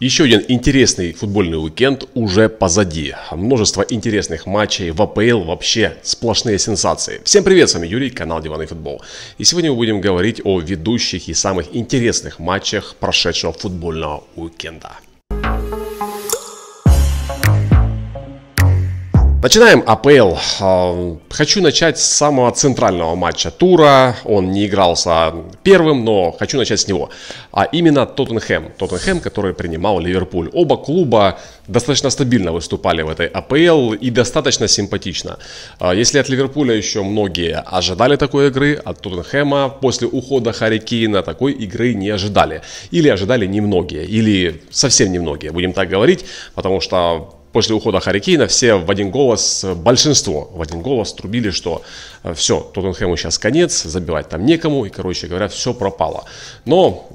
Еще один интересный футбольный уикенд уже позади. Множество интересных матчей в АПЛ, вообще сплошные сенсации. Всем привет, с вами Юрий, канал Диванный футбол. И сегодня мы будем говорить о ведущих и самых интересных матчах прошедшего футбольного уикенда. Начинаем АПЛ. А, хочу начать с самого центрального матча тура. Он не игрался первым, но хочу начать с него. А именно Тоттенхэм. Тоттенхэм, который принимал Ливерпуль. Оба клуба достаточно стабильно выступали в этой АПЛ и достаточно симпатично. А, если от Ливерпуля еще многие ожидали такой игры, от Тоттенхэма после ухода Харри Кейна такой игры не ожидали. Или ожидали немногие, или совсем немногие, будем так говорить, потому что после ухода Харикейна все в один голос, большинство в один голос трубили, что э, все, Тоттенхэму сейчас конец, забивать там некому, и, короче говоря, все пропало. Но,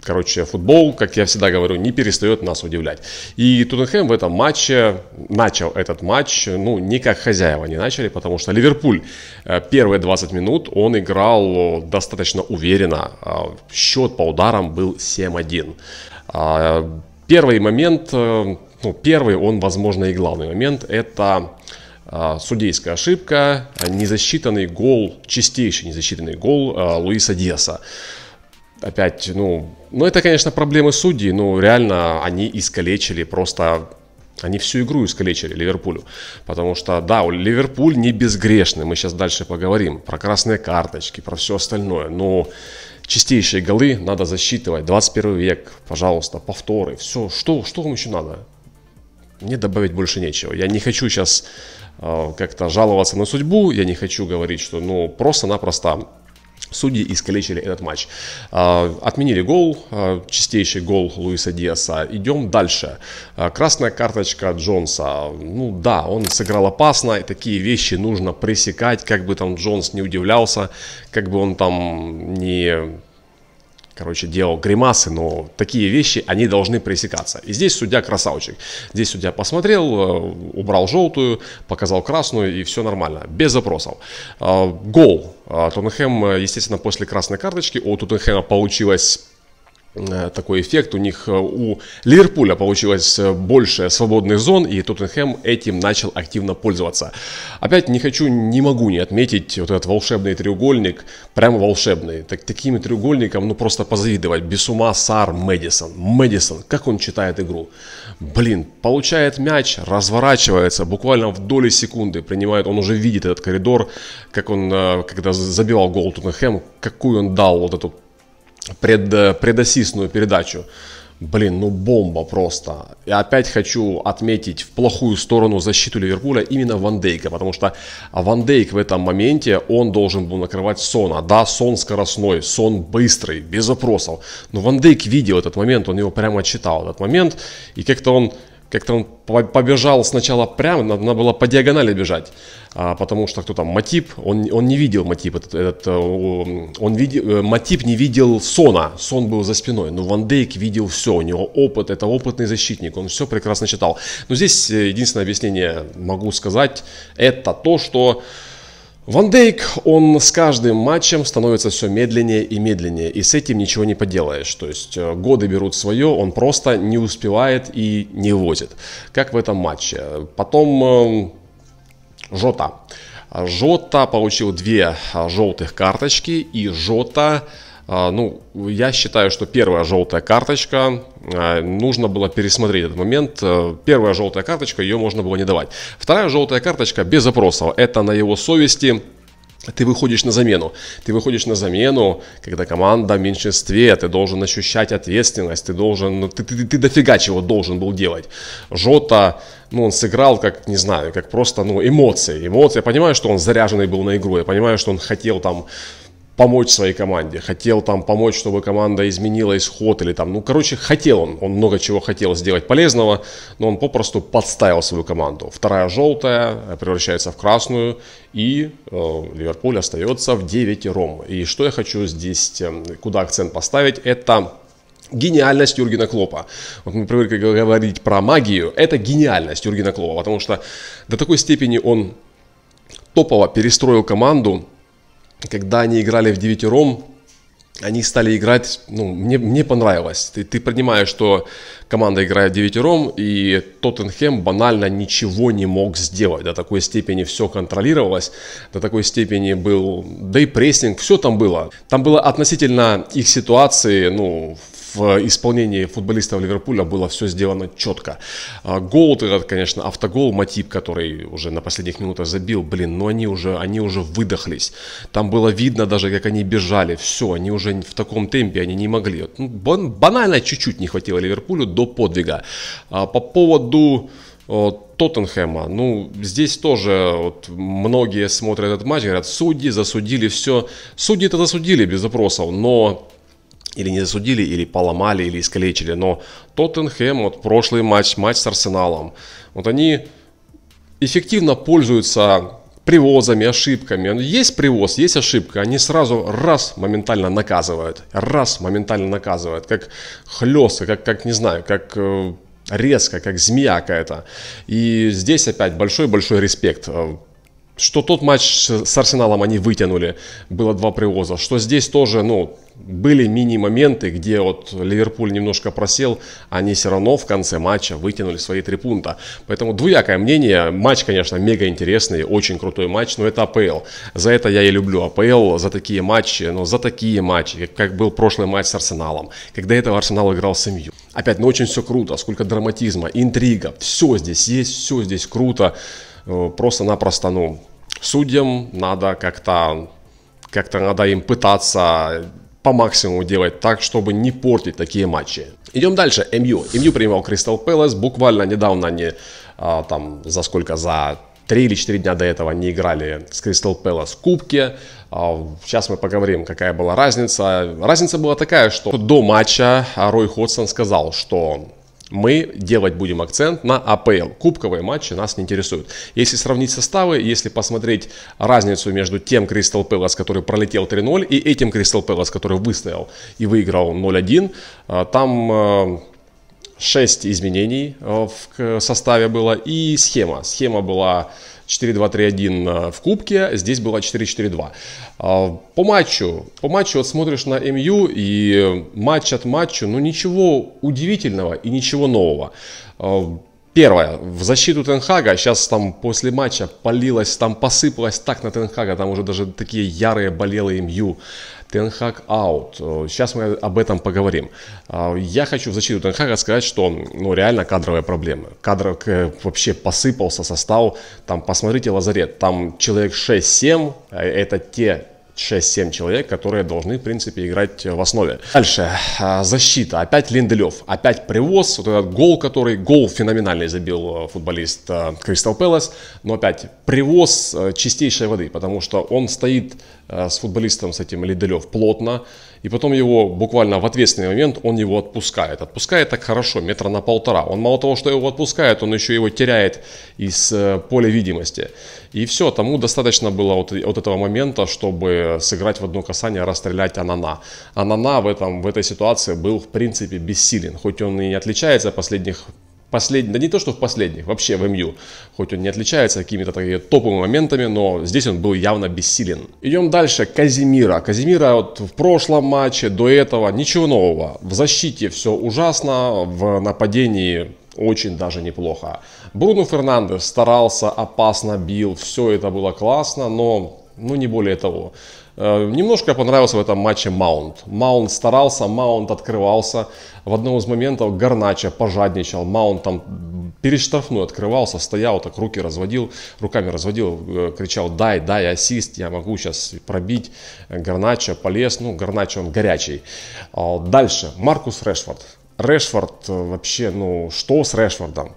короче, футбол, как я всегда говорю, не перестает нас удивлять. И Тоттенхэм в этом матче, начал этот матч, ну, не как хозяева не начали, потому что Ливерпуль э, первые 20 минут, он играл достаточно уверенно. А счет по ударам был 7-1. А, первый момент э, ну, первый, он, возможно, и главный момент, это э, судейская ошибка, незасчитанный гол, чистейший незасчитанный гол э, Луиса Диаса. Опять, ну, ну, это, конечно, проблемы судей, но реально они искалечили просто они всю игру искалечили Ливерпулю. Потому что, да, Ливерпуль не безгрешный. Мы сейчас дальше поговорим про красные карточки, про все остальное. Но чистейшие голы надо засчитывать. 21 век, пожалуйста, повторы. Все, что, что вам еще надо? Мне добавить больше нечего. Я не хочу сейчас э, как-то жаловаться на судьбу, я не хочу говорить, что ну просто-напросто судьи искалечили этот матч. Э, отменили гол, э, чистейший гол Луиса Диаса. Идем дальше. Э, красная карточка Джонса. Ну да, он сыграл опасно, и такие вещи нужно пресекать, как бы там Джонс не удивлялся, как бы он там не короче, делал гримасы, но такие вещи, они должны пресекаться. И здесь судья красавчик. Здесь судья посмотрел, э, убрал желтую, показал красную, и все нормально, без запросов. Э, гол. Э, Тоттенхэм, естественно, после красной карточки у Тоттенхэма получилось такой эффект. У них, э, у Ливерпуля получилось э, больше свободных зон, и Тоттенхэм этим начал активно пользоваться. Опять не хочу, не могу не отметить вот этот волшебный треугольник, прямо волшебный. Так, такими треугольником, ну просто позавидовать. Без ума Сар Мэдисон. Мэдисон, как он читает игру. Блин, получает мяч, разворачивается буквально в доли секунды, принимает, он уже видит этот коридор, как он, когда забивал гол Тоттенхэм, какую он дал вот эту пред, предосистную передачу. Блин, ну бомба просто. И опять хочу отметить в плохую сторону защиту Ливерпуля именно Ван Дейка, потому что Ван Дейк в этом моменте, он должен был накрывать Сона. Да, Сон скоростной, Сон быстрый, без вопросов. Но Ван Дейк видел этот момент, он его прямо читал, этот момент, и как-то он как-то он побежал сначала прямо, надо было по диагонали бежать, а, потому что кто там, Матип, он, он не видел Матип, этот, этот, э, он видел, э, Матип не видел Сона, Сон был за спиной, но Ван Дейк видел все, у него опыт, это опытный защитник, он все прекрасно читал. Но здесь э, единственное объяснение могу сказать, это то, что Ван Дейк, он с каждым матчем становится все медленнее и медленнее, и с этим ничего не поделаешь. То есть э, годы берут свое, он просто не успевает и не возит, как в этом матче. Потом э, Жота. Жота получил две э, желтых карточки, и Жота ну, я считаю, что первая желтая карточка, а, нужно было пересмотреть этот момент. Э, первая желтая карточка, ее можно было не давать. Вторая желтая карточка без запросов, это на его совести ты выходишь на замену. Ты выходишь на замену, когда команда в меньшинстве, ты должен ощущать ответственность, ты должен, ну, ты, ты, ты дофига чего должен был делать. Жота, ну, он сыграл как, не знаю, как просто, ну, эмоции. Эмоции, я понимаю, что он заряженный был на игру, я понимаю, что он хотел там помочь своей команде, хотел там помочь, чтобы команда изменила исход или там, ну, короче, хотел он, он много чего хотел сделать полезного, но он попросту подставил свою команду. Вторая желтая превращается в красную, и э, Ливерпуль остается в 9 ром. И что я хочу здесь, э, куда акцент поставить, это гениальность Юргена Клопа. Вот мы привыкли говорить про магию, это гениальность Юргена Клопа, потому что до такой степени он топово перестроил команду, когда они играли в девятером, они стали играть, ну, мне, мне понравилось. Ты, ты понимаешь, что команда играет девятером, и Тоттенхэм банально ничего не мог сделать. До такой степени все контролировалось, до такой степени был, да и прессинг, все там было. Там было относительно их ситуации, ну, в исполнении футболистов Ливерпуля было все сделано четко. А, гол, этот, конечно, автогол, Матип, который уже на последних минутах забил, блин, но они уже, они уже выдохлись. Там было видно даже, как они бежали, все, они уже в таком темпе, они не могли. Ну, банально чуть-чуть не хватило Ливерпулю до подвига. А, по поводу Тоттенхэма. Ну, здесь тоже вот, многие смотрят этот матч, говорят, судьи засудили все. Судьи-то засудили без запросов, но или не засудили, или поломали, или искалечили. Но Тоттенхэм, вот прошлый матч, матч с Арсеналом, вот они эффективно пользуются привозами, ошибками. Есть привоз, есть ошибка, они сразу раз моментально наказывают, раз моментально наказывают, как хлестко, как, как не знаю, как э, резко, как змея какая-то. И здесь опять большой-большой респект что тот матч с Арсеналом они вытянули, было два привоза, что здесь тоже, ну, были мини-моменты, где вот Ливерпуль немножко просел, они все равно в конце матча вытянули свои три пункта. Поэтому двуякое мнение. Матч, конечно, мега интересный, очень крутой матч, но это АПЛ. За это я и люблю АПЛ, за такие матчи, ну, за такие матчи, как был прошлый матч с Арсеналом. Когда этого Арсенал играл с МЮ. Опять, ну, очень все круто, сколько драматизма, интрига, все здесь есть, все здесь круто. Э, просто-напросто, ну, судьям надо как-то, как-то надо им пытаться по максимуму делать так, чтобы не портить такие матчи. Идем дальше. МЮ. МЮ принимал Кристал Пэлас. Буквально недавно они а, там за сколько, за 3 или 4 дня до этого не играли с Кристал Пэлас в кубке. А, сейчас мы поговорим, какая была разница. Разница была такая, что до матча Рой Ходсон сказал, что мы делать будем акцент на АПЛ. Кубковые матчи нас не интересуют. Если сравнить составы, если посмотреть разницу между тем Кристал Пэлас, который пролетел 3-0, и этим Кристал Пэлас, который выстоял и выиграл 0-1, а, там 6 а, изменений а, в составе было и схема. Схема была 4-2-3-1 в Кубке, здесь было 4-4-2. По матчу, по матчу вот смотришь на МЮ и матч от матча, ну ничего удивительного и ничего нового. Первое, в защиту Тенхага, сейчас там после матча полилось, там посыпалось так на Тенхага, там уже даже такие ярые болелые МЮ. Тенхаг аут. Сейчас мы об этом поговорим. А, я хочу в защиту Тенхага сказать, что ну, реально кадровые проблемы. Кадр вообще посыпался состав. Там посмотрите лазарет. Там человек 6-7. А это те 6-7 человек, которые должны, в принципе, играть в основе. Дальше, а, защита. Опять Линделев, опять привоз. Вот этот гол, который, гол феноменальный забил футболист Кристал Пэлас, но опять привоз чистейшей воды, потому что он стоит Э, с футболистом, с этим Лиделев, плотно, и потом его буквально в ответственный момент он его отпускает. Отпускает так хорошо, метра на полтора. Он мало того, что его отпускает, он еще его теряет из э, поля видимости. И все, тому достаточно было вот, вот этого момента, чтобы сыграть в одно касание, расстрелять Анана. Анана в, этом, в этой ситуации был в принципе бессилен, хоть он и не отличается последних последний, да не то, что в последних, вообще в МЮ. Хоть он не отличается какими-то такими топовыми моментами, но здесь он был явно бессилен. Идем дальше. Казимира. Казимира вот в прошлом матче, до этого, ничего нового. В защите все ужасно, в нападении очень даже неплохо. Бруно Фернандес старался, опасно бил, все это было классно, но ну не более того. Э, немножко понравился в этом матче Маунт. Маунт старался, Маунт открывался. В одном из моментов Гарнача пожадничал. Маунт там перед штрафной открывался, стоял, так руки разводил, руками разводил, э, кричал «дай, дай, ассист, я могу сейчас пробить». Гарнача полез, ну Гарнача он горячий. А дальше, Маркус Решфорд. Решфорд э, вообще, ну что с Решфордом?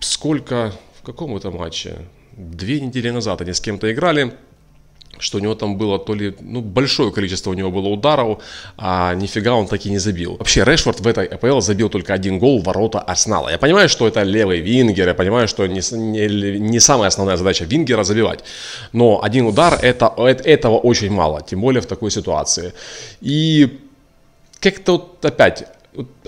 Сколько, в каком это матче? Две недели назад они с кем-то играли, что у него там было то ли, ну, большое количество у него было ударов, а нифига он так и не забил. Вообще, Решфорд в этой АПЛ забил только один гол в ворота Арсенала. Я понимаю, что это левый вингер, я понимаю, что не, не, не самая основная задача вингера забивать, но один удар, это, этого очень мало, тем более в такой ситуации. И как-то вот опять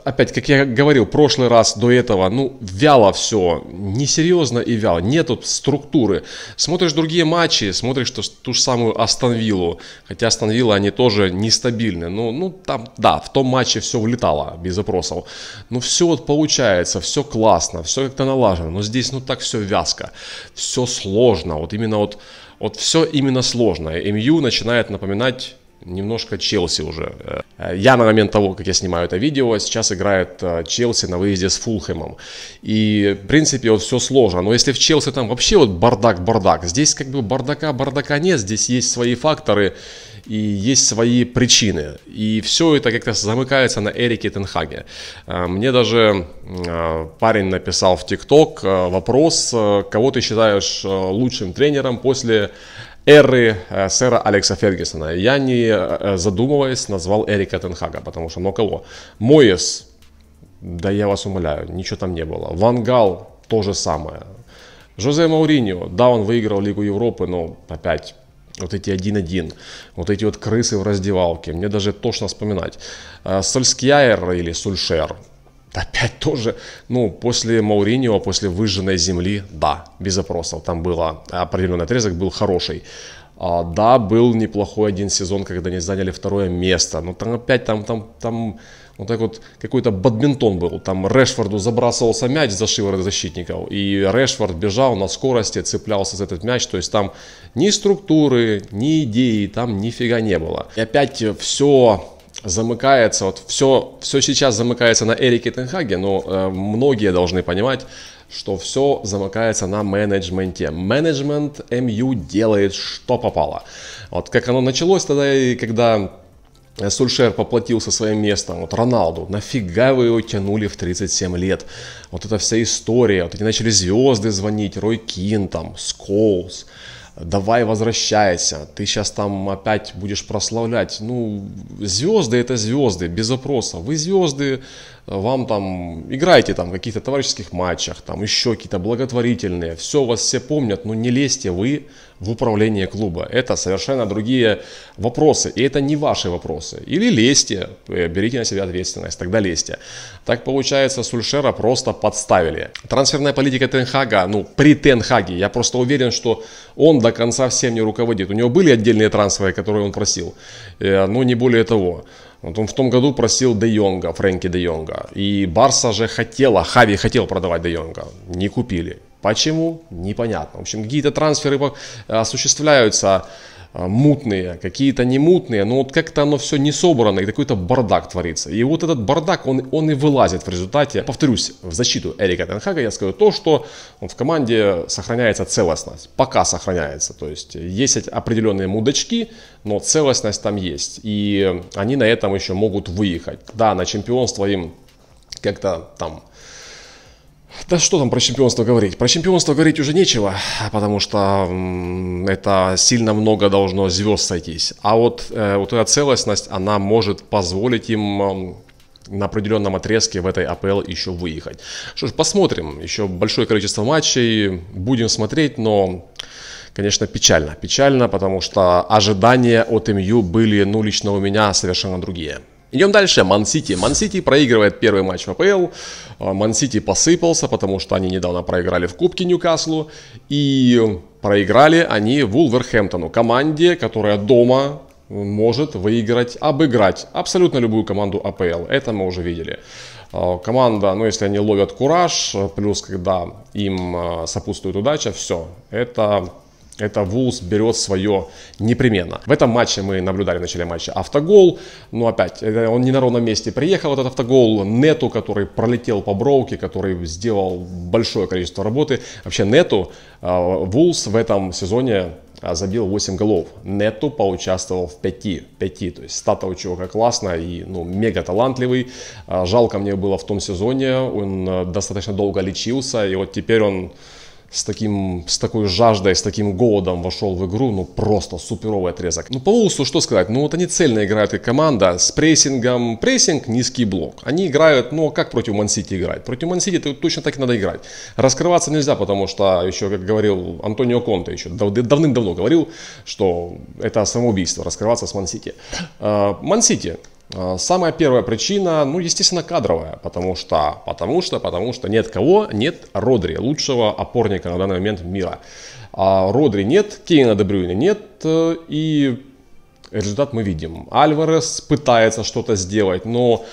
опять, как я говорил, прошлый раз до этого, ну, вяло все, несерьезно и вяло, нету структуры. Смотришь другие матчи, смотришь ту, ту же самую Астон Виллу, хотя Астон Вилла, они тоже нестабильны, ну, ну, там, да, в том матче все влетало, без запросов, но все вот получается, все классно, все как-то налажено, но здесь, ну, так все вязко, все сложно, вот именно вот, вот все именно сложно, МЮ начинает напоминать немножко Челси уже. Э, я на момент того, как я снимаю это видео, сейчас играет э, Челси на выезде с Фулхэмом. И, в принципе, вот все сложно. Но если в Челси там вообще вот бардак-бардак, здесь как бы бардака-бардака нет, здесь есть свои факторы и есть свои причины. И все это как-то замыкается на Эрике Тенхаге. Э, мне даже парень написал в ТикТок вопрос, кого ты считаешь лучшим тренером после эры э, сэра Алекса Фергюсона. Я не э, задумываясь назвал Эрика Тенхага, потому что, ну кого? Моес, да я вас умоляю, ничего там не было. Вангал, то же самое. Жозе Мауриньо, да, он выиграл Лигу Европы, но опять вот эти 1-1, вот эти вот крысы в раздевалке, мне даже тошно вспоминать. Э, Сольскияер или Сульшер, опять тоже, ну, после Мауриньо, после выжженной земли, да, без запросов. Там было определенный отрезок, был хороший. А, да, был неплохой один сезон, когда они заняли второе место. Но там опять, там, там, там вот так вот какой-то бадминтон был. Там Решфорду забрасывался мяч за шиворот защитников. И Решфорд бежал на скорости, цеплялся за этот мяч. То есть там ни структуры, ни идеи, там нифига не было. И опять все замыкается, вот все, все сейчас замыкается на Эрике Тенхаге, но э, многие должны понимать, что все замыкается на менеджменте. Менеджмент МЮ делает, что попало. Вот как оно началось тогда, и когда Сульшер поплатился своим местом, вот Роналду, нафига вы его тянули в 37 лет? Вот эта вся история, вот эти начали звезды звонить, Рой Кин, там, Сколс, давай возвращайся, ты сейчас там опять будешь прославлять. Ну, звезды это звезды, без вопроса. Вы звезды, вам там играйте там в каких-то товарищеских матчах, там еще какие-то благотворительные, все вас все помнят, но не лезьте вы в управление клуба. Это совершенно другие вопросы, и это не ваши вопросы. Или лезьте, э, берите на себя ответственность, тогда лезьте. Так получается, Сульшера просто подставили. Трансферная политика Тенхага, ну при Тенхаге, я просто уверен, что он до конца всем не руководит. У него были отдельные трансферы, которые он просил, э, но не более того. Вот он в том году просил Де Йонга, Фрэнки Де Йонга. И Барса же хотела, Хави хотел продавать Де Йонга. Не купили. Почему? Непонятно. В общем, какие-то трансферы осуществляются мутные, какие-то не мутные, но вот как-то оно все не собрано, и какой-то бардак творится. И вот этот бардак, он, он и вылазит в результате. Повторюсь, в защиту Эрика Тенхага я скажу то, что в команде сохраняется целостность, пока сохраняется. То есть есть определенные мудачки, но целостность там есть. И они на этом еще могут выехать. Да, на чемпионство им как-то там да что там про чемпионство говорить? Про чемпионство говорить уже нечего, потому что это сильно много должно звезд сойтись. А вот, э, вот эта целостность, она может позволить им на определенном отрезке в этой АПЛ еще выехать. Что ж, посмотрим. Еще большое количество матчей. Будем смотреть, но конечно, печально. Печально, потому что ожидания от МЮ были, ну, лично у меня совершенно другие. Идем дальше. Ман-Сити. Ман-Сити проигрывает первый матч в АПЛ. А, Ман-Сити посыпался, потому что они недавно проиграли в Кубке Ньюкаслу. И проиграли они Вулверхэмптону, команде, которая дома может выиграть, обыграть абсолютно любую команду АПЛ. Это мы уже видели. А, команда, ну если они ловят кураж, плюс когда им а, сопутствует удача, все, это это Вулс берет свое непременно. В этом матче мы наблюдали в начале матча автогол. Но опять, он не на ровном месте приехал, этот автогол. Нету, который пролетел по броуке, который сделал большое количество работы. Вообще Нету, а, Вулс в этом сезоне а, забил 8 голов. Нету поучаствовал в 5, 5 то есть стата у чувака классно и ну, мега талантливый. Жалко мне было в том сезоне, он достаточно долго лечился, и вот теперь он с, таким, с такой жаждой, с таким голодом вошел в игру, ну просто суперовый отрезок. Ну по Улсу что сказать, ну вот они цельно играют как команда с прессингом, прессинг, низкий блок. Они играют, ну как против Мансити играть? Против Мансити точно так и надо играть. Раскрываться нельзя, потому что еще, как говорил Антонио Конте, еще дав давным-давно говорил, что это самоубийство, раскрываться с Мансити. Мансити, А, самая первая причина, ну, естественно, кадровая, потому что, потому что, потому что нет кого, нет Родри, лучшего опорника на данный момент мира. А Родри нет, Кейна Дебрюйна нет, э, и результат мы видим. Альварес пытается что-то сделать, но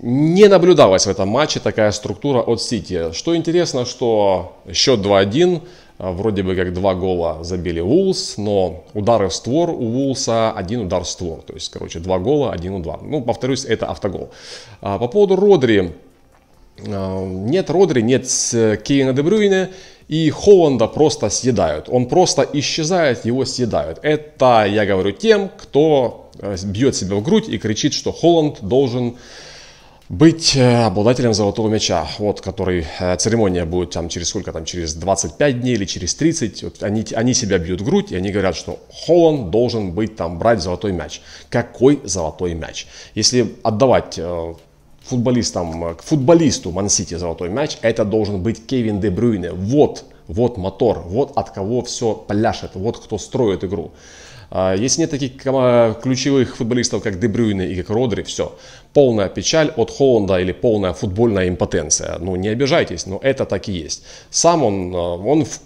не наблюдалась в этом матче такая структура от Сити. Что интересно, что счет 2-1, а, вроде бы как два гола забили Вулс, но удары в створ у Вулса один удар в створ. То есть, короче, два гола, один удар. Ну, повторюсь, это автогол. А, по поводу Родри. А, нет Родри, нет Кейна Дебрюйне. И Холланда просто съедают. Он просто исчезает, его съедают. Это я говорю тем, кто э, бьет себя в грудь и кричит, что Холланд должен быть э, обладателем золотого мяча, вот, который, э, церемония будет там через сколько там, через 25 дней или через 30, вот, они, они себя бьют в грудь, и они говорят, что Холланд должен быть там, брать золотой мяч. Какой золотой мяч? Если отдавать э, футболистам, к футболисту Мансити золотой мяч, это должен быть Кевин Де Брюйне. Вот, вот мотор, вот от кого все пляшет, вот кто строит игру. А, если нет таких ключевых футболистов, как Дебрюйне и как Родри, все. Полная печаль от Холланда или полная футбольная импотенция. Ну, не обижайтесь, но это так и есть. Сам он, а, он в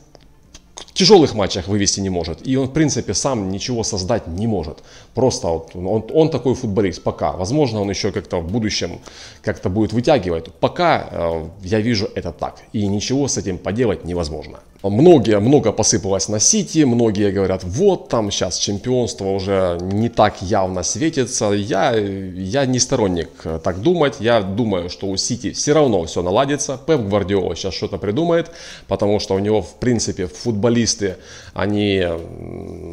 тяжелых матчах вывести не может. И он, в принципе, сам ничего создать не может. Просто вот он, он такой футболист пока. Возможно, он еще как-то в будущем как-то будет вытягивать. Пока э, я вижу это так. И ничего с этим поделать невозможно. Многие, много посыпалось на Сити, многие говорят, вот там сейчас чемпионство уже не так явно светится. Я, я не сторонник так думать, я думаю, что у Сити все равно все наладится. Пеп Гвардиола сейчас что-то придумает, потому что у него, в принципе, футболисты, они,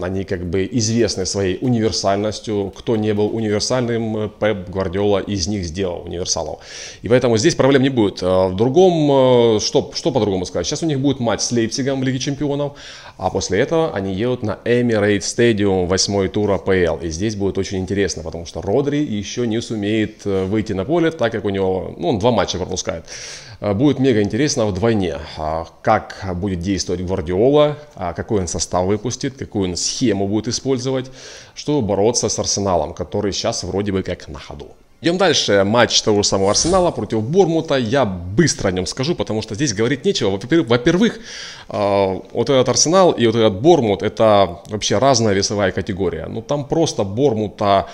они как бы известны своей универсальностью. Кто не был универсальным, Пеп Гвардиола из них сделал универсалов. И поэтому здесь проблем не будет. В другом, что, что по-другому сказать, сейчас у них будет матч с Лейпцигом, Лейпцигом в Чемпионов. А после этого они едут на Emirates Stadium, восьмой тур АПЛ. И здесь будет очень интересно, потому что Родри еще не сумеет э, выйти на поле, так как у него, ну, он два матча пропускает. Э, будет мега интересно вдвойне, а как будет действовать Гвардиола, а какой он состав выпустит, какую он схему будет использовать, чтобы бороться с Арсеналом, который сейчас вроде бы как на ходу. Идем дальше. Матч того же самого Арсенала против Бормута. Я быстро о нем скажу, потому что здесь говорить нечего. Во-первых, э, вот этот Арсенал и вот этот Бормут это вообще разная весовая категория. Ну там просто Бормута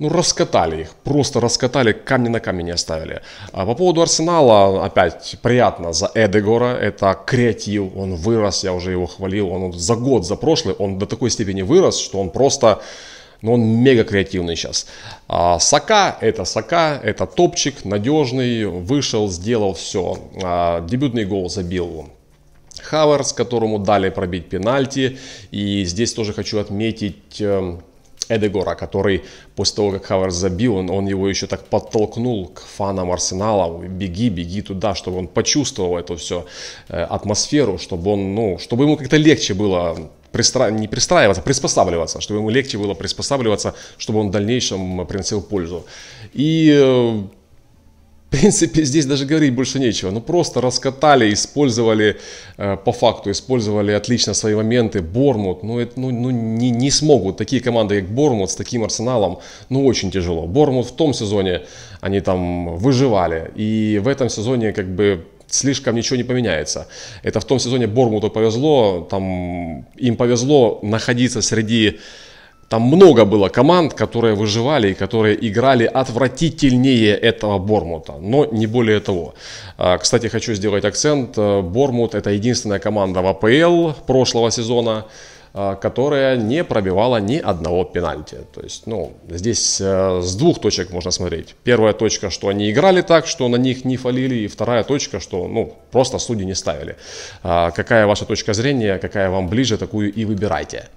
ну, раскатали их, просто раскатали, камни на камень не оставили. А по поводу Арсенала, опять, приятно за Эдегора, это креатив, он вырос, я уже его хвалил, он за год, за прошлый, он до такой степени вырос, что он просто но он мега креативный сейчас. А, Сака, это Сака, это топчик, надежный, вышел, сделал все. А, дебютный гол забил Хаверс, которому дали пробить пенальти. И здесь тоже хочу отметить эм, Эдегора, который после того, как Хаверс забил, он, он его еще так подтолкнул к фанам Арсенала, беги, беги туда, чтобы он почувствовал эту всю э, атмосферу, чтобы он, ну, чтобы ему как-то легче было пристра... не пристраиваться, приспосабливаться, чтобы ему легче было приспосабливаться, чтобы он в дальнейшем приносил пользу. И э, в принципе, здесь даже говорить больше нечего. Ну, просто раскатали, использовали, э, по факту, использовали отлично свои моменты. Бормут, ну, это, ну, ну не, не смогут. Такие команды, как Бормут, с таким арсеналом, ну, очень тяжело. Бормут в том сезоне, они там выживали. И в этом сезоне, как бы, слишком ничего не поменяется. Это в том сезоне Бормуту повезло, там им повезло находиться среди... Там много было команд, которые выживали и которые играли отвратительнее этого Бормута, но не более того. А, кстати, хочу сделать акцент. Бормут это единственная команда в АПЛ прошлого сезона, которая не пробивала ни одного пенальти. То есть, ну, здесь э, с двух точек можно смотреть. Первая точка, что они играли так, что на них не фалили, и вторая точка, что, ну, просто судьи не ставили. А, какая ваша точка зрения, какая вам ближе, такую и выбирайте.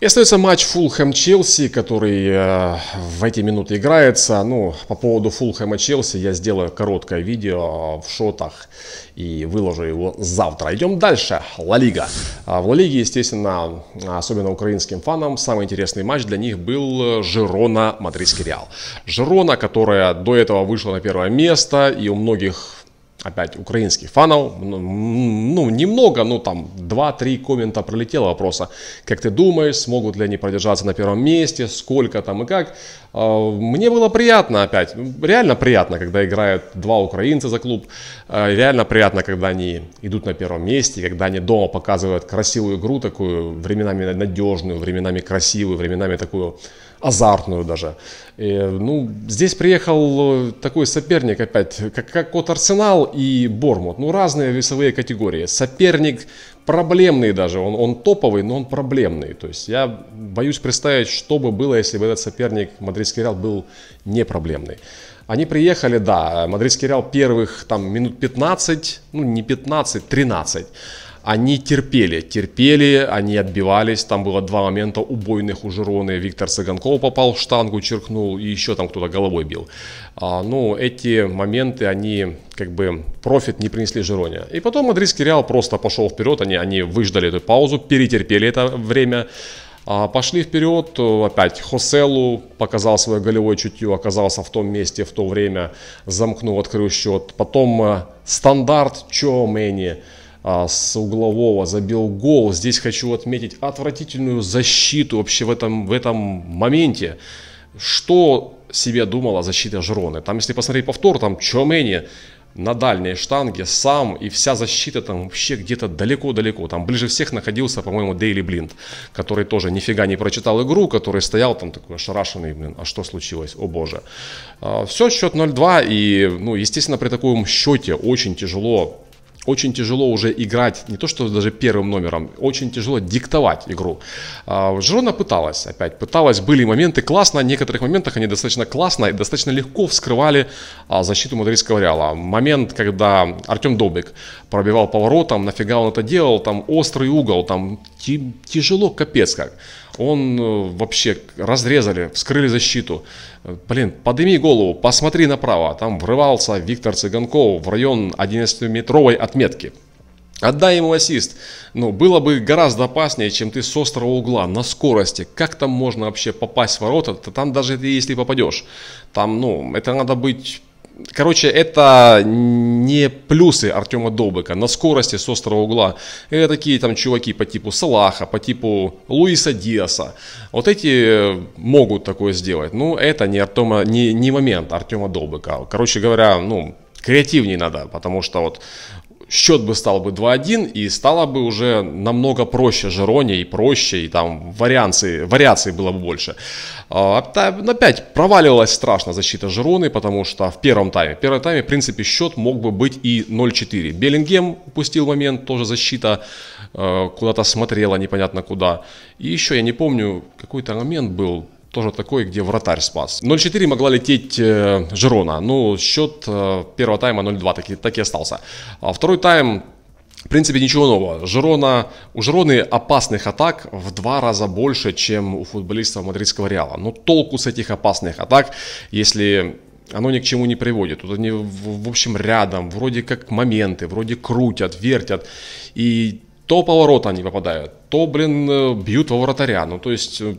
И остается матч Фулхэм-Челси, который э, в эти минуты играется. Ну, по поводу Фулхэма-Челси я сделаю короткое видео в шотах и выложу его завтра. Идем дальше. Ла Лига. А в Ла Лиге, естественно, особенно украинским фанам, самый интересный матч для них был Жирона Мадридский Реал. Жирона, которая до этого вышла на первое место, и у многих опять украинских фанов, ну, ну немного, ну там 2-3 коммента пролетело вопроса, как ты думаешь, смогут ли они продержаться на первом месте, сколько там и как. А, мне было приятно опять, реально приятно, когда играют два украинца за клуб, а, реально приятно, когда они идут на первом месте, когда они дома показывают красивую игру, такую временами надежную, временами красивую, временами такую азартную даже. И, ну, здесь приехал э, такой соперник опять, как, как от Арсенал и Бормут. Ну, разные весовые категории. Соперник проблемный даже, он, он топовый, но он проблемный. То есть я боюсь представить, что бы было, если бы этот соперник, мадридский Реал, был не проблемный. Они приехали, да, мадридский Реал первых там минут 15, ну не 15, 13 они терпели, терпели, они отбивались. Там было два момента убойных у Жироны. Виктор Цыганков попал в штангу, черкнул, и еще там кто-то головой бил. А, ну, эти моменты, они как бы профит не принесли Жироне. И потом мадридский Реал просто пошел вперед, они, они выждали эту паузу, перетерпели это время. А пошли вперед, опять Хоселу показал свое голевое чутье, оказался в том месте в то время, замкнул, открыл счет. Потом э, стандарт Чо Мэни, а, с углового забил гол. Здесь хочу отметить отвратительную защиту вообще в этом, в этом моменте. Что себе думала защита Жироны? Там, если посмотреть повтор, там Чомени на дальней штанге сам и вся защита там вообще где-то далеко-далеко. Там ближе всех находился, по-моему, Дейли Блинд, который тоже нифига не прочитал игру, который стоял там такой ошарашенный, блин, а что случилось, о боже. Все, счет 0-2 и, ну, естественно, при таком счете очень тяжело очень тяжело уже играть, не то что даже первым номером, очень тяжело диктовать игру. А, Жирона пыталась, опять пыталась, были моменты классно, в некоторых моментах они достаточно классно и достаточно легко вскрывали а, защиту мадридского Реала. Момент, когда Артем Добик пробивал поворотом, нафига он это делал, там острый угол, там тяжело капец как. Он э, вообще разрезали, вскрыли защиту. Блин, подними голову, посмотри направо. Там врывался Виктор Цыганков в район 11-метровой отметки. Отдай ему ассист. Ну, было бы гораздо опаснее, чем ты с острого угла, на скорости. Как там можно вообще попасть в ворота? Там даже если попадешь. Там, ну, это надо быть Короче, это не плюсы Артема Добыка на скорости с острого угла. Это такие там чуваки по типу Салаха, по типу Луиса Диаса. Вот эти могут такое сделать. Ну, это не, Артема, не, не момент Артема Добыка. Короче говоря, ну, креативнее надо, потому что вот счет бы стал бы 2-1, и стало бы уже намного проще Жероне, и проще, и там варианции, вариаций было бы больше. А, опять проваливалась страшно защита Жероны, потому что в первом тайме, в первом тайме, в принципе, счет мог бы быть и 0-4. Беллингем упустил момент, тоже защита э, куда-то смотрела, непонятно куда. И еще, я не помню, какой-то момент был, тоже такой, где вратарь спас. 0-4 могла лететь э, Жирона. Ну, счет э, первого тайма 0-2 так, так и остался. А второй тайм в принципе, ничего нового. Жирона, у Жироны опасных атак в два раза больше, чем у футболистов мадридского Реала. Но толку с этих опасных атак, если оно ни к чему не приводит. Тут они, в, общем, рядом, вроде как моменты, вроде крутят, вертят. И то поворот они попадают, то, блин, э, бьют во вратаря. Ну, то есть, э,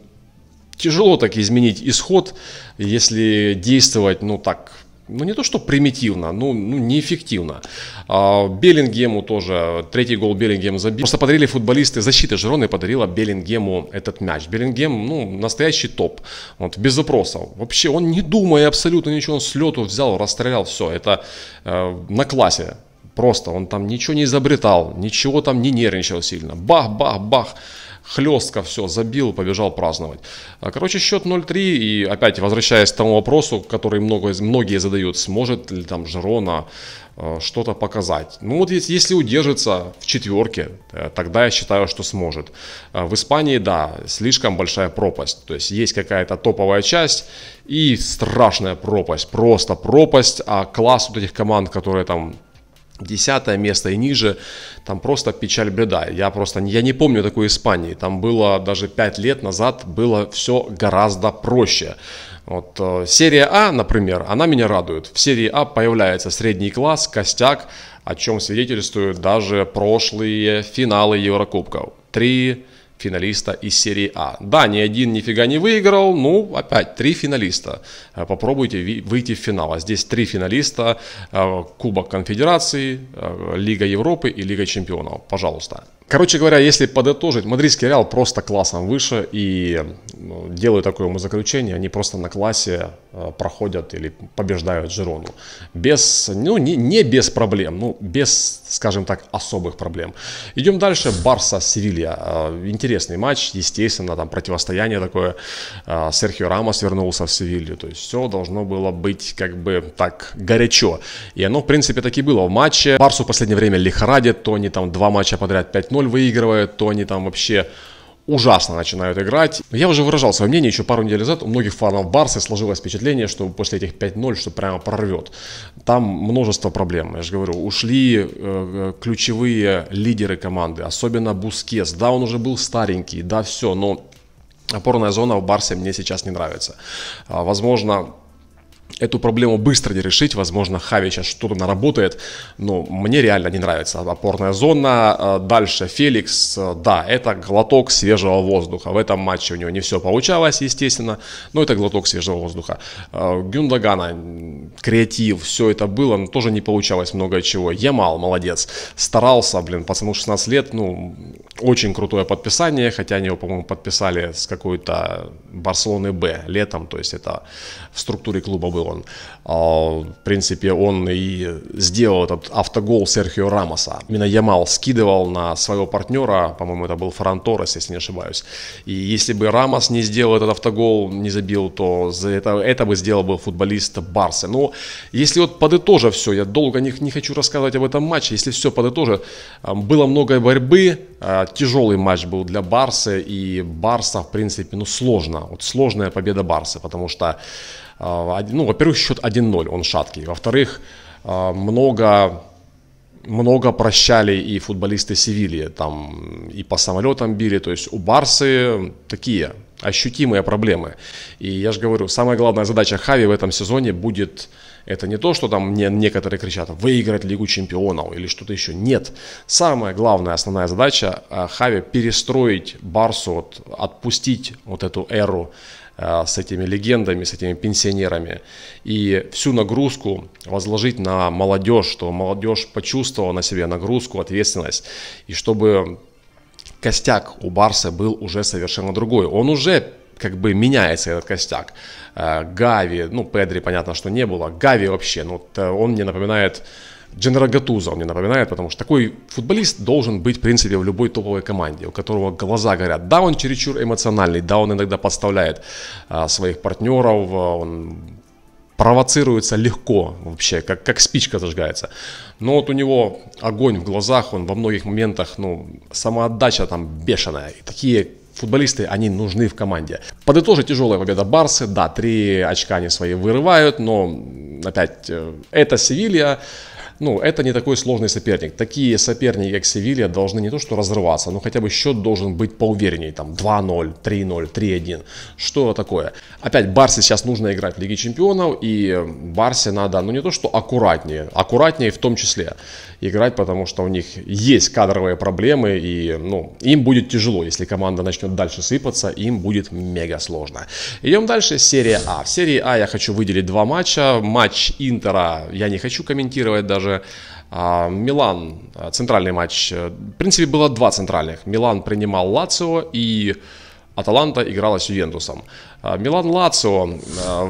тяжело так изменить исход, если действовать, ну так, ну не то что примитивно, ну, ну неэффективно. А, Беллингему тоже, третий гол Беллингем забил. Просто подарили футболисты, защита Жироны подарила Беллингему этот мяч. Беллингем, ну, настоящий топ, вот, без запросов. Вообще, он не думая абсолютно ничего, он с лету взял, расстрелял, все, это э, на классе. Просто он там ничего не изобретал, ничего там не нервничал сильно. Бах, бах, бах хлестко все, забил, побежал праздновать. А, короче, счет 0-3, и опять возвращаясь к тому вопросу, который много, многие задают, сможет ли там Жирона а, что-то показать. Ну вот если удержится в четверке, э, тогда я считаю, что сможет. А, в Испании, да, слишком большая пропасть. То есть есть какая-то топовая часть и страшная пропасть, просто пропасть, а класс вот этих команд, которые там десятое место и ниже, там просто печаль беда. Я просто, я не помню такой Испании. Там было даже 5 лет назад было все гораздо проще. Вот э, серия А, например, она меня радует. В серии А появляется средний класс, костяк, о чем свидетельствуют даже прошлые финалы Еврокубков. Три финалиста из серии А. Да, ни один нифига не выиграл, ну, опять, три финалиста. Э, попробуйте выйти в финал. А здесь три финалиста, э, Кубок Конфедерации, э, Лига Европы и Лига Чемпионов. Пожалуйста. Короче говоря, если подытожить, мадридский Реал просто классом выше и ну, делаю такое заключение, они просто на классе э, проходят или побеждают Жирону. Без, ну не, не без проблем, ну без, скажем так, особых проблем. Идем дальше, Барса Севилья. Э, интересный матч, естественно, там противостояние такое. Э, Серхио Рамос вернулся в Севилью, то есть все должно было быть как бы так горячо. И оно в принципе таки было в матче. Барсу в последнее время лихорадит, то они там два матча подряд 5-0 0 выигрывают, то они там вообще ужасно начинают играть. Я уже выражал свое мнение еще пару недель назад. У многих фанов Барса сложилось впечатление, что после этих 5-0, что прямо прорвет. Там множество проблем. Я же говорю, ушли э, э, ключевые лидеры команды, особенно Бускес. Да, он уже был старенький, да, все, но опорная зона в Барсе мне сейчас не нравится. А, возможно, эту проблему быстро не решить. Возможно, Хави сейчас что-то наработает, но мне реально не нравится опорная зона. А, дальше Феликс, а, да, это глоток свежего воздуха. В этом матче у него не все получалось, естественно, но это глоток свежего воздуха. А, Гюндагана, креатив, все это было, но тоже не получалось много чего. Ямал, молодец, старался, блин, пацану 16 лет, ну, очень крутое подписание, хотя они его, по-моему, подписали с какой-то Барселоны Б летом, то есть это в структуре клуба был он. А, в принципе, он и сделал этот автогол Серхио Рамоса. Именно Ямал скидывал на своего партнера, по-моему, это был Ферран Торрес, если не ошибаюсь. И если бы Рамос не сделал этот автогол, не забил, то за это, это бы сделал бы футболист Барса. Но если вот подытожа все, я долго не, не хочу рассказывать об этом матче, если все подытожа, а, было много борьбы, а, тяжелый матч был для Барса, и Барса, в принципе, ну сложно, вот сложная победа Барса, потому что ну, во-первых, счет 1-0, он шаткий. Во-вторых, а, много много прощали и футболисты Севильи, там и по самолетам били, то есть у Барсы такие ощутимые проблемы. И я же говорю, самая главная задача Хави в этом сезоне будет это не то, что там мне некоторые кричат, выиграть Лигу Чемпионов или что-то еще. Нет. Самая главная, основная задача а, Хави перестроить Барсу, вот, отпустить вот эту эру с этими легендами, с этими пенсионерами. И всю нагрузку возложить на молодежь, чтобы молодежь почувствовала на себе нагрузку, ответственность. И чтобы костяк у Барса был уже совершенно другой. Он уже как бы меняется этот костяк. Э, Гави, ну, Педри, понятно, что не было. Гави вообще, ну, он мне напоминает Дженера Гатуза он мне напоминает, потому что такой футболист должен быть, в принципе, в любой топовой команде, у которого глаза горят. Да, он чересчур эмоциональный, да, он иногда подставляет а, своих партнеров, он провоцируется легко вообще, как, как спичка зажигается. Но вот у него огонь в глазах, он во многих моментах, ну, самоотдача там бешеная. И такие футболисты, они нужны в команде. Подытожить тяжелая победа Барсы, да, три очка они свои вырывают, но опять э, это Севилья, ну, это не такой сложный соперник. Такие соперники, как Севилья, должны не то что разрываться, но хотя бы счет должен быть поувереннее, там 2-0, 3-0, 3-1. Что такое? Опять Барсе сейчас нужно играть в Лиге Чемпионов, и Барсе надо, ну не то что аккуратнее, аккуратнее в том числе играть, потому что у них есть кадровые проблемы, и ну, им будет тяжело, если команда начнет дальше сыпаться, им будет мега сложно. Идем дальше, серия А. В серии А я хочу выделить два матча. Матч Интера я не хочу комментировать даже. А, Милан, центральный матч. В принципе, было два центральных. Милан принимал Лацио и Аталанта играла с Ювентусом. А, Милан-Лацио.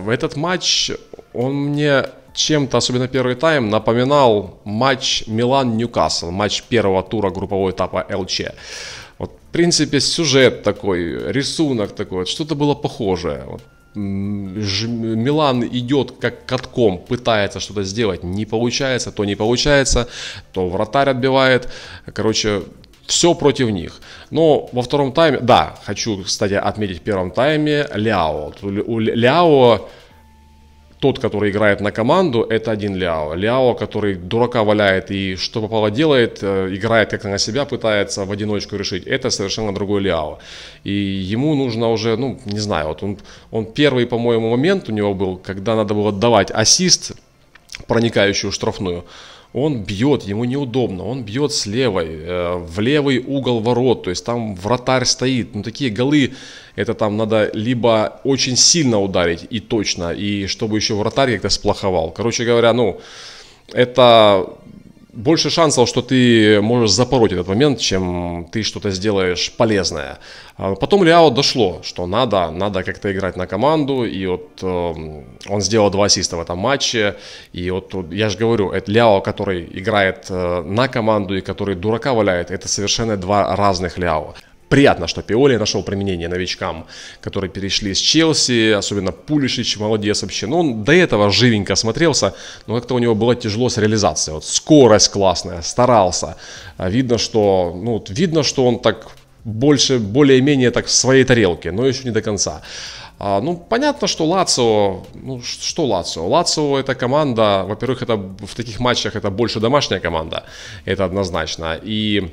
В этот матч он мне чем-то, особенно первый тайм, напоминал матч Милан-Ньюкасл, матч первого тура группового этапа ЛЧ. Вот, в принципе, сюжет такой, рисунок такой, вот, что-то было похожее. Вот, Милан идет как катком, пытается что-то сделать, не получается, то не получается, то вратарь отбивает. Короче, все против них. Но во втором тайме, да, хочу, кстати, отметить в первом тайме Ляо. У Ляо тот, который играет на команду, это один Ляо. Ляо, который дурака валяет и что попало делает, э, играет как-то на себя, пытается в одиночку решить, это совершенно другой Ляо. И ему нужно уже, ну, не знаю, вот он, он первый, по-моему, момент у него был, когда надо было давать ассист проникающую штрафную. Он бьет, ему неудобно, он бьет с левой, э, в левый угол ворот, то есть там вратарь стоит. Ну, такие голы, это там надо либо очень сильно ударить и точно, и чтобы еще вратарь как-то сплоховал. Короче говоря, ну, это больше шансов, что ты можешь запороть этот момент, чем ты что-то сделаешь полезное. А потом Ляо дошло, что надо, надо как-то играть на команду, и вот э, он сделал два ассиста в этом матче, и вот я же говорю, это Ляо, который играет э, на команду и который дурака валяет, это совершенно два разных Ляо. Приятно, что Пиоли нашел применение новичкам, которые перешли с Челси, особенно Пулишич, молодец вообще. Ну, он до этого живенько смотрелся, но как-то у него было тяжело с реализацией. Вот скорость классная, старался. А видно, что, ну, видно, что он так больше, более-менее так в своей тарелке, но еще не до конца. А, ну, понятно, что Лацио, ну, что Лацио? Лацио это команда, во-первых, это в таких матчах это больше домашняя команда, это однозначно. И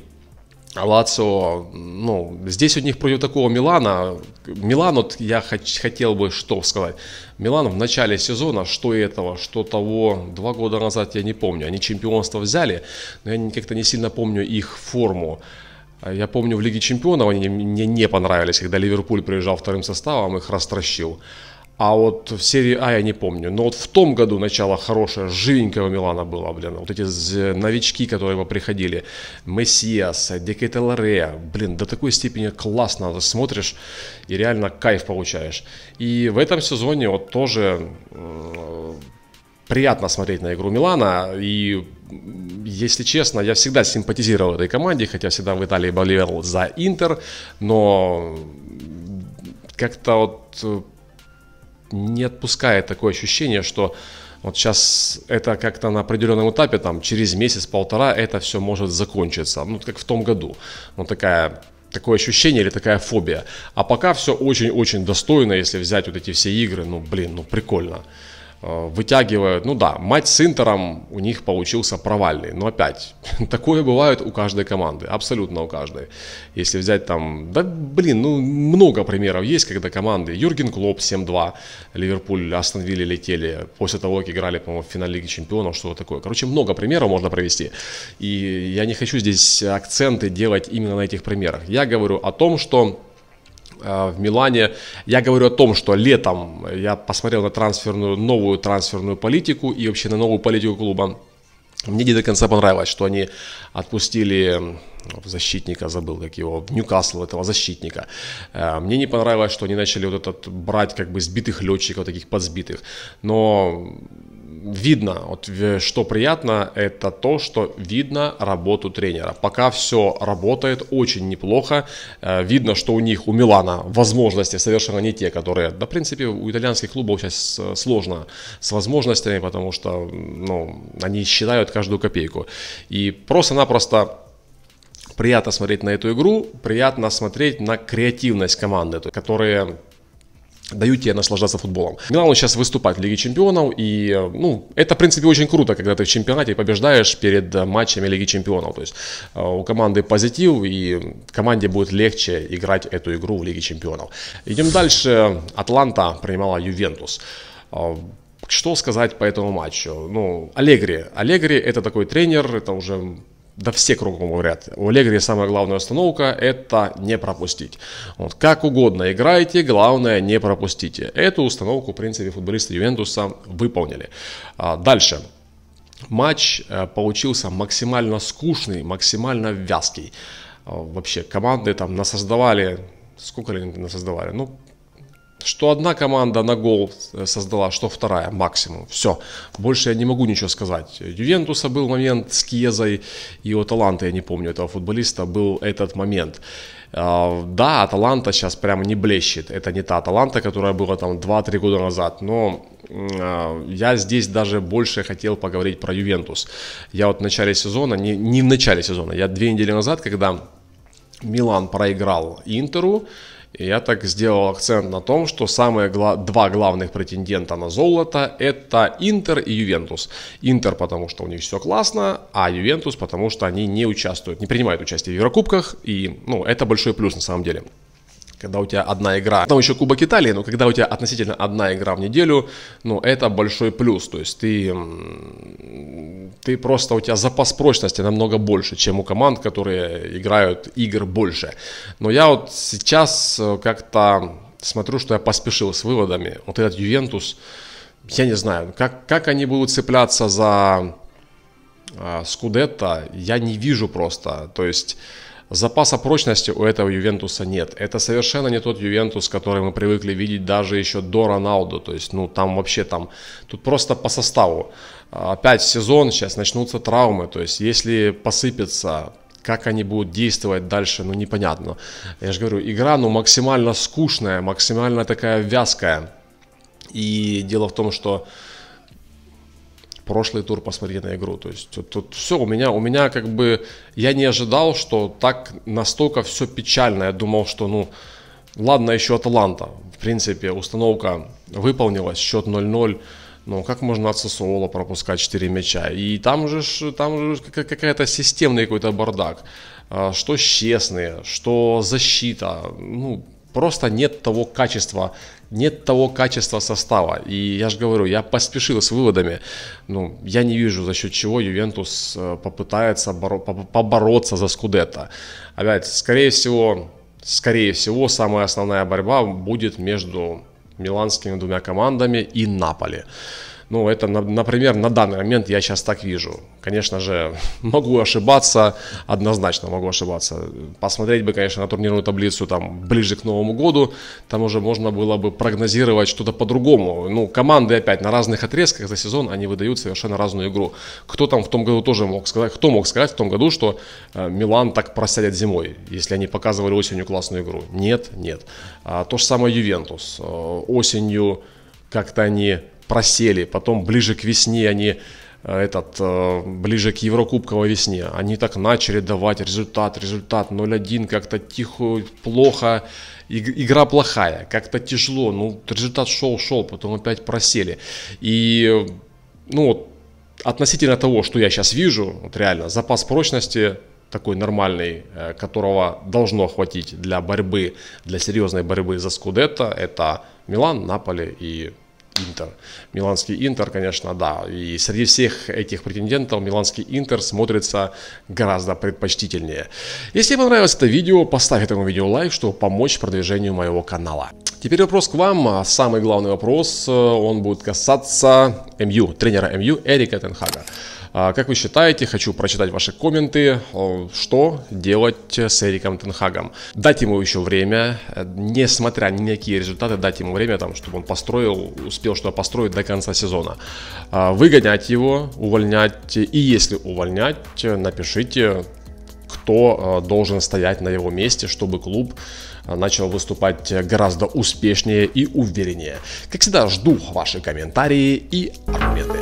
Лацио, ну, здесь у них против такого Милана. Милан, вот я хотел бы что сказать. Милан в начале сезона, что этого, что того, два года назад я не помню. Они чемпионство взяли, но я как-то не сильно помню их форму. Я помню, в Лиге Чемпионов они мне не понравились, когда Ливерпуль приезжал вторым составом, их растращил. А вот в серии А я не помню. Но вот в том году начало хорошее, живенького Милана было, блин. Вот эти новички, которые его приходили. Мессиас, Декетеларе. Блин, до такой степени классно. Ты смотришь и реально кайф получаешь. И в этом сезоне вот тоже э, приятно смотреть на игру Милана. И, если честно, я всегда симпатизировал этой команде, хотя всегда в Италии болел за Интер. Но как-то вот не отпускает такое ощущение, что вот сейчас это как-то на определенном этапе, там, через месяц-полтора это все может закончиться. Ну, как в том году. Ну, такая такое ощущение или такая фобия. А пока все очень-очень достойно, если взять вот эти все игры, ну, блин, ну, прикольно. Э, вытягивают. Ну да, матч с Интером у них получился провальный. Но опять, такое бывает у каждой команды, абсолютно у каждой. Если взять там, да блин, ну много примеров есть, когда команды, Юрген Клоп 7-2, Ливерпуль, Астон Вилли летели после того, как играли, по-моему, в финале Лиги Чемпионов, что такое. Короче, много примеров можно провести. И я не хочу здесь акценты делать именно на этих примерах. Я говорю о том, что в Милане. Я говорю о том, что летом я посмотрел на трансферную, новую трансферную политику и вообще на новую политику клуба. Мне не до конца понравилось, что они отпустили защитника, забыл, как его, Ньюкасл этого защитника. Э, мне не понравилось, что они начали вот этот брать как бы сбитых летчиков, таких подсбитых. Но видно, вот, что приятно, это то, что видно работу тренера. Пока все работает очень неплохо. Э, видно, что у них, у Милана, возможности совершенно не те, которые, да, в принципе, у итальянских клубов сейчас э, сложно с возможностями, потому что, ну, они считают каждую копейку. И просто-напросто приятно смотреть на эту игру, приятно смотреть на креативность команды, которые дают тебе наслаждаться футболом. Милану сейчас выступать в Лиге Чемпионов, и, ну, это, в принципе, очень круто, когда ты в чемпионате побеждаешь перед матчами Лиги Чемпионов. То есть э, у команды позитив, и команде будет легче играть эту игру в Лиге Чемпионов. Идем дальше. Атланта принимала Ювентус. Э, что сказать по этому матчу? Ну, Алегри. Алегри это такой тренер, это уже да все кругом говорят, у Аллегри самая главная установка – это не пропустить. Вот, как угодно играйте, главное не пропустите. Эту установку, в принципе, футболисты Ювентуса выполнили. А, дальше. Матч э, получился максимально скучный, максимально вязкий. А, вообще, команды там насоздавали, сколько ли насоздавали? Ну, что одна команда на гол э, создала, что вторая максимум. Все. Больше я не могу ничего сказать. Ювентуса был момент с Кьезой, и у Таланта, я не помню этого футболиста, был этот момент. А, да, Аталанта сейчас прямо не блещет. Это не та Аталанта, которая была там 2-3 года назад. Но а, я здесь даже больше хотел поговорить про Ювентус. Я вот в начале сезона, не, не в начале сезона, я две недели назад, когда Милан проиграл Интеру, и я так сделал акцент на том, что самые гла- два главных претендента на золото это Интер и Ювентус. Интер, потому что у них все классно, а Ювентус, потому что они не участвуют, не принимают участие в Еврокубках, и ну, это большой плюс на самом деле. Когда у тебя одна игра. Там еще Кубок Италии, но когда у тебя относительно одна игра в неделю, ну, это большой плюс. То есть ты, ты просто, у тебя запас прочности намного больше, чем у команд, которые играют игр больше. Но я вот сейчас э, как-то смотрю, что я поспешил с выводами. Вот этот Ювентус, я не знаю, как, как они будут цепляться за э, Скудетто, я не вижу просто. То есть Запаса прочности у этого Ювентуса нет. Это совершенно не тот Ювентус, который мы привыкли видеть даже еще до Роналду. То есть, ну, там вообще там, тут просто по составу. Опять сезон, сейчас начнутся травмы. То есть, если посыпется как они будут действовать дальше, ну непонятно. Я же говорю, игра ну максимально скучная, максимально такая вязкая. И дело в том, что прошлый тур посмотри на игру. То есть тут, тут все, у меня, у меня как бы, я не ожидал, что так настолько все печально. Я думал, что ну, ладно, еще Аталанта. В принципе, установка выполнилась, счет 0-0. Ну, как можно от Сосуола пропускать 4 мяча? И там же, там же какая-то системный какой-то бардак. А, что честные, что защита. Ну, просто нет того качества, нет того качества состава. И я же говорю, я поспешил с выводами. Ну, я не вижу, за счет чего Ювентус э, попытается боро- побороться за Скудетто. Опять, скорее всего, скорее всего, самая основная борьба будет между миланскими двумя командами и Наполи. Ну, это, например, на данный момент я сейчас так вижу. Конечно же, могу ошибаться, однозначно могу ошибаться. Посмотреть бы, конечно, на турнирную таблицу там ближе к Новому году, там уже можно было бы прогнозировать что-то по-другому. Ну, команды опять на разных отрезках за сезон, они выдают совершенно разную игру. Кто там в том году тоже мог сказать, кто мог сказать в том году, что э, Милан так просядет зимой, если они показывали осенью классную игру? Нет, нет. А, то же самое Ювентус. Э, осенью как-то они просели, потом ближе к весне они э, этот, э, ближе к Еврокубковой весне, они так начали давать результат, результат 0-1, как-то тихо, плохо, игра плохая, как-то тяжело, ну, результат шел, шел, потом опять просели. И, ну, относительно того, что я сейчас вижу, вот реально, запас прочности такой нормальный, э, которого должно хватить для борьбы, для серьезной борьбы за Скудетто, это Милан, Наполе и Интер. Миланский Интер, конечно, да. И среди всех этих претендентов Миланский Интер смотрится гораздо предпочтительнее. Если понравилось это видео, поставь этому видео лайк, чтобы помочь продвижению моего канала. Теперь вопрос к вам. Самый главный вопрос, э, он будет касаться МЮ, тренера МЮ Эрика Тенхага. А, как вы считаете, хочу прочитать ваши комменты, что делать с Эриком Тенхагом. Дать ему еще время, э, несмотря ни на какие результаты, дать ему время, там, чтобы он построил, успел что-то построить до конца сезона. А, выгонять его, увольнять, и если увольнять, напишите, кто э, должен стоять на его месте, чтобы клуб э, начал выступать гораздо успешнее и увереннее. Как всегда, жду ваши комментарии и аргументы.